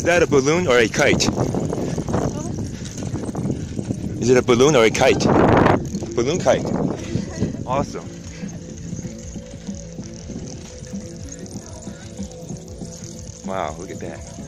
Is that a balloon or a kite? Is it a balloon or a kite? Balloon kite. Awesome. Wow, look at that.